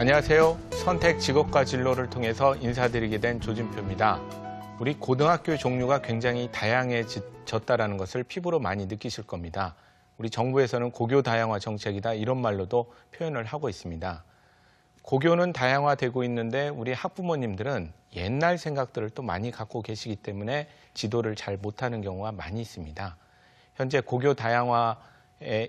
안녕하세요. 선택 직업과 진로를 통해서 인사드리게 된 조진표입니다. 우리 고등학교 종류가 굉장히 다양해졌다는 것을 피부로 많이 느끼실 겁니다. 우리 정부에서는 고교 다양화 정책이다 이런 말로도 표현을 하고 있습니다. 고교는 다양화되고 있는데 우리 학부모님들은 옛날 생각들을 또 많이 갖고 계시기 때문에 지도를 잘 못하는 경우가 많이 있습니다. 현재 고교 다양화에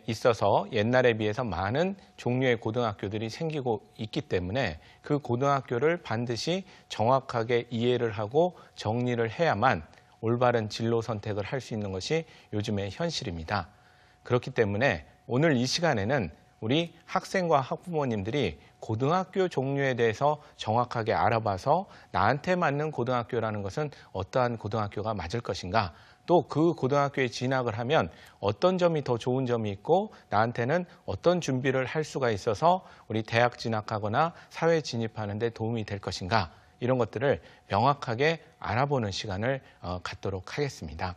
있어서 옛날에 비해서 많은 종류의 고등학교들이 생기고 있기 때문에 그 고등학교를 반드시 정확하게 이해를 하고 정리를 해야만 올바른 진로 선택을 할 수 있는 것이 요즘의 현실입니다. 그렇기 때문에 오늘 이 시간에는 우리 학생과 학부모님들이 고등학교 종류에 대해서 정확하게 알아봐서 나한테 맞는 고등학교라는 것은 어떠한 고등학교가 맞을 것인가 또 그 고등학교에 진학을 하면 어떤 점이 더 좋은 점이 있고 나한테는 어떤 준비를 할 수가 있어서 우리 대학 진학하거나 사회 진입하는 데 도움이 될 것인가 이런 것들을 명확하게 알아보는 시간을 어, 갖도록 하겠습니다.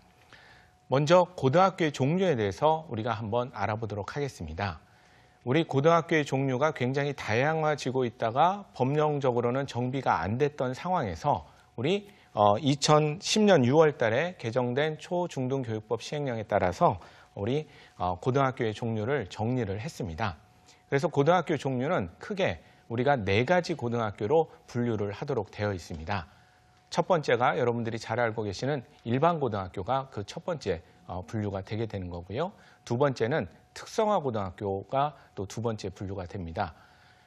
먼저 고등학교의 종류에 대해서 우리가 한번 알아보도록 하겠습니다. 우리 고등학교의 종류가 굉장히 다양해지고 있다가 법령적으로는 정비가 안 됐던 상황에서 우리 2010년 6월 달에 개정된 초중등교육법 시행령에 따라서 우리 어, 고등학교의 종류를 정리를 했습니다. 그래서 고등학교 종류는 크게 우리가 네 가지 고등학교로 분류를 하도록 되어 있습니다. 첫 번째가 여러분들이 잘 알고 계시는 일반 고등학교가 그 첫 번째 어, 분류가 되게 되는 거고요. 두 번째는 특성화 고등학교가 또 두 번째 분류가 됩니다.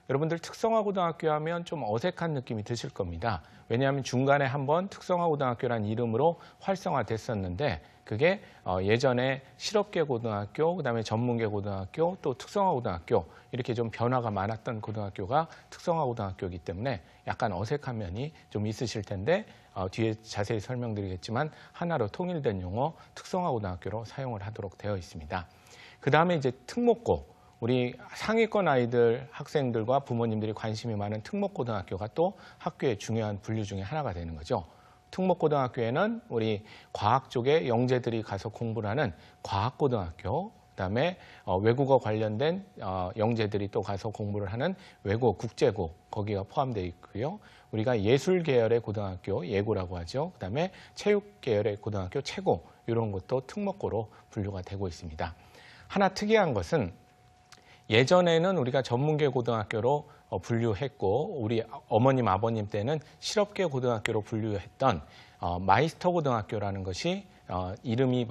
여러분들 특성화 고등학교 하면 좀 어색한 느낌이 드실 겁니다. 왜냐하면 중간에 한번 특성화 고등학교라는 이름으로 활성화됐었는데 그게 어, 예전에 실업계 고등학교, 그다음에 전문계 고등학교, 또 특성화 고등학교 이렇게 좀 변화가 많았던 고등학교가 특성화 고등학교이기 때문에 약간 어색한 면이 좀 있으실 텐데 어, 뒤에 자세히 설명드리겠지만 하나로 통일된 용어 특성화 고등학교로 사용을 하도록 되어 있습니다. 그 다음에 이제 특목고 우리 상위권 아이들 학생들과 부모님들이 관심이 많은 특목고등학교가 또 학교의 중요한 분류 중에 하나가 되는 거죠. 특목고등학교에는 우리 과학 쪽에 영재들이 가서 공부를 하는 과학고등학교, 그다음에 어, 외국어 관련된 어, 영재들이 또 가서 공부를 하는 외고 국제고 거기가 포함되어 있고요. 우리가 예술 계열의 고등학교 예고라고 하죠. 그다음에 체육 계열의 고등학교 최고 이런 것도 특목고로 분류가 되고 있습니다. 하나 특이한 것은 예전에는 우리가 전문계 고등학교로 어, 분류했고 우리 어머님 아버님 때는 실업계 고등학교로 분류했던 어, 마이스터 고등학교라는 것이 어, 이름이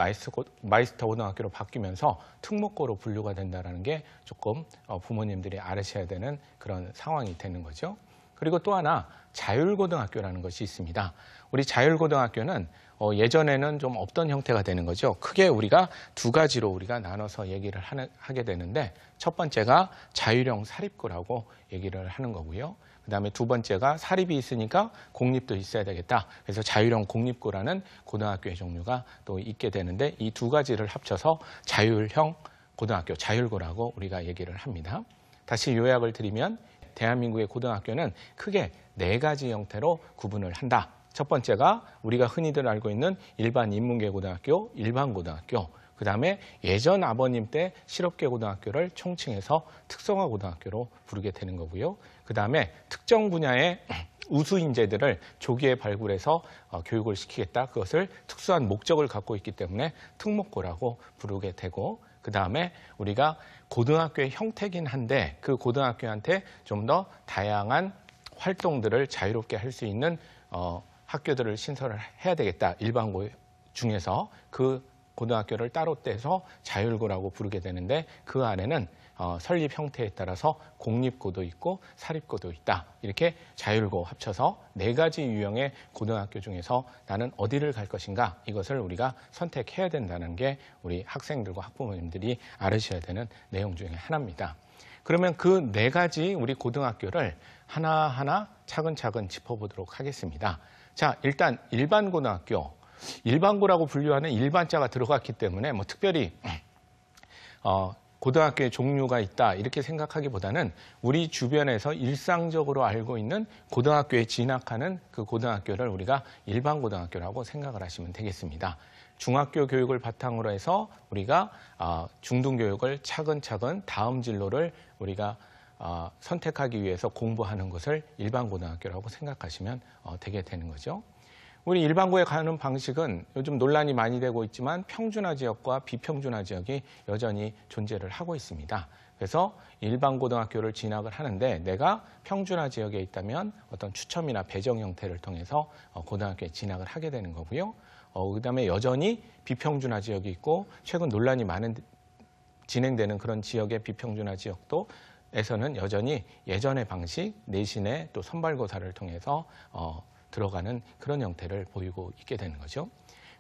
마이스터 고등학교로 바뀌면서 특목고로 분류가 된다는 게 조금 부모님들이 알으셔야 되는 그런 상황이 되는 거죠. 그리고 또 하나 자율고등학교라는 것이 있습니다. 우리 자율고등학교는 어, 예전에는 좀 없던 형태가 되는 거죠. 크게 우리가 두 가지로 우리가 나눠서 얘기를 하는, 하게 되는데 첫 번째가 자율형 사립고라고 얘기를 하는 거고요. 그 다음에 두 번째가 사립이 있으니까 공립도 있어야 되겠다. 그래서 자율형 공립고라는 고등학교의 종류가 또 있게 되는데 이 두 가지를 합쳐서 자율형 고등학교, 자율고라고 우리가 얘기를 합니다. 다시 요약을 드리면 대한민국의 고등학교는 크게 네 가지 형태로 구분을 한다. 첫 번째가 우리가 흔히들 알고 있는 일반 인문계 고등학교, 일반 고등학교, 그 다음에 예전 아버님 때 실업계 고등학교를 총칭해서 특성화 고등학교로 부르게 되는 거고요. 그 다음에 특정 분야의 우수 인재들을 조기에 발굴해서 어, 교육을 시키겠다. 그것을 특수한 목적을 갖고 있기 때문에 특목고라고 부르게 되고 그 다음에 우리가 고등학교의 형태긴 한데 그 고등학교한테 좀 더 다양한 활동들을 자유롭게 할 수 있는 어, 학교들을 신설을 해야 되겠다. 일반고 중에서 그 고등학교를 따로 떼서 자율고라고 부르게 되는데 그 안에는 어, 설립 형태에 따라서 공립고도 있고 사립고도 있다. 이렇게 자율고 합쳐서 네 가지 유형의 고등학교 중에서 나는 어디를 갈 것인가 이것을 우리가 선택해야 된다는 게 우리 학생들과 학부모님들이 알으셔야 되는 내용 중에 하나입니다. 그러면 그 네 가지 우리 고등학교를 하나하나 차근차근 짚어보도록 하겠습니다. 자, 일단 일반 고등학교, 일반고라고 분류하는 일반자가 들어갔기 때문에 뭐 특별히 어, 고등학교의 종류가 있다 이렇게 생각하기보다는 우리 주변에서 일상적으로 알고 있는 고등학교에 진학하는 그 고등학교를 우리가 일반 고등학교라고 생각을 하시면 되겠습니다. 중학교 교육을 바탕으로 해서 우리가 어, 중등교육을 차근차근 다음 진로를 우리가 어, 선택하기 위해서 공부하는 것을 일반 고등학교라고 생각하시면 어, 되게 되는 거죠. 우리 일반고에 가는 방식은 요즘 논란이 많이 되고 있지만 평준화 지역과 비평준화 지역이 여전히 존재를 하고 있습니다. 그래서 일반 고등학교를 진학을 하는데 내가 평준화 지역에 있다면 어떤 추첨이나 배정 형태를 통해서 어, 고등학교에 진학을 하게 되는 거고요. 어, 그다음에 여전히 비평준화 지역이 있고 최근 논란이 많은 진행되는 그런 지역의 비평준화 지역도 에서는 여전히 예전의 방식 내신의 또 선발고사를 통해서 어, 들어가는 그런 형태를 보이고 있게 되는 거죠.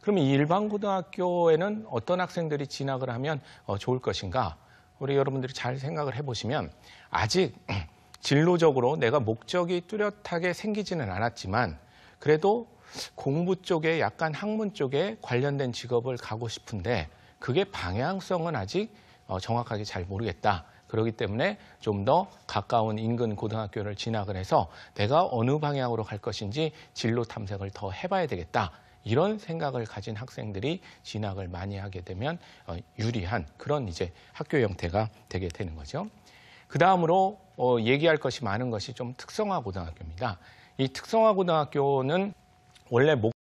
그럼 이 일반 고등학교에는 어떤 학생들이 진학을 하면 어, 좋을 것인가? 우리 여러분들이 잘 생각을 해보시면 아직 진로적으로 내가 목적이 뚜렷하게 생기지는 않았지만 그래도 공부 쪽에 약간 학문 쪽에 관련된 직업을 가고 싶은데 그게 방향성은 아직 어, 정확하게 잘 모르겠다. 그렇기 때문에 좀 더 가까운 인근 고등학교를 진학을 해서 내가 어느 방향으로 갈 것인지 진로 탐색을 더 해봐야 되겠다. 이런 생각을 가진 학생들이 진학을 많이 하게 되면 어, 유리한 그런 이제 학교 형태가 되게 되는 거죠. 그 다음으로 어, 얘기할 것이 많은 것이 좀 특성화 고등학교입니다. 이 특성화 고등학교는 원래 목